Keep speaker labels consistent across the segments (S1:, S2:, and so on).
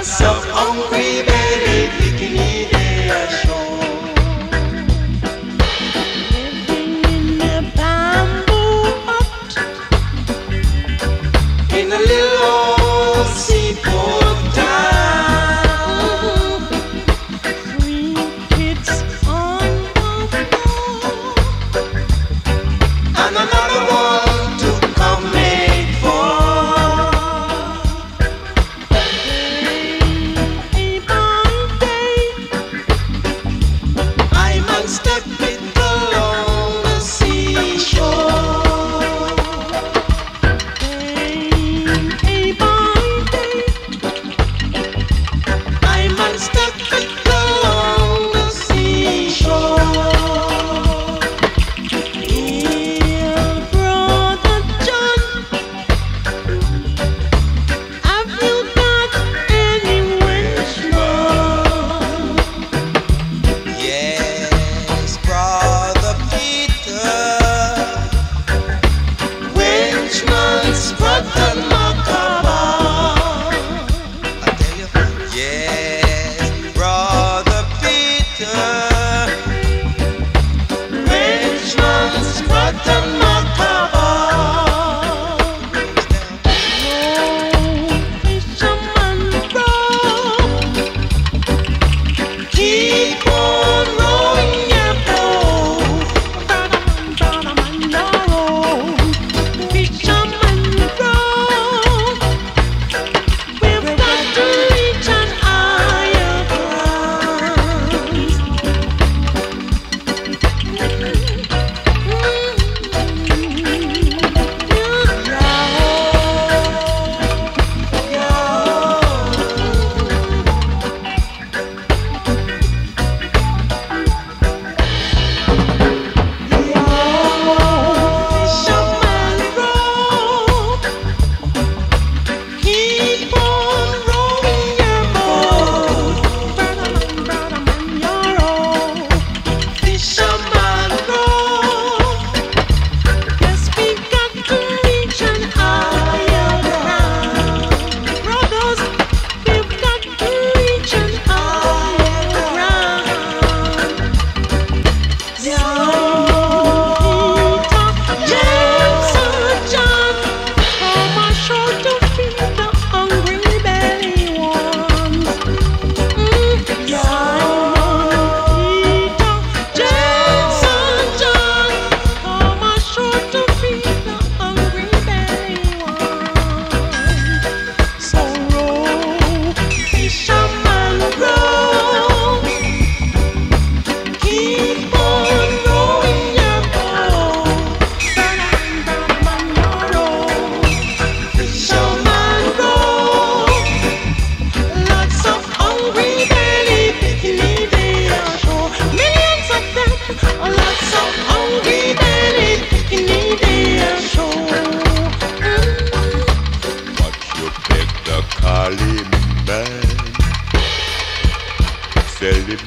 S1: myself hungry, baby, in a bamboo hut. In a little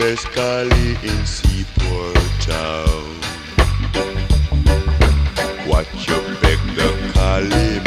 S2: Best in Seaport Town. Watch your beg the Cali